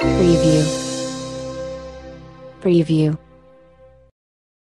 Preview. Preview.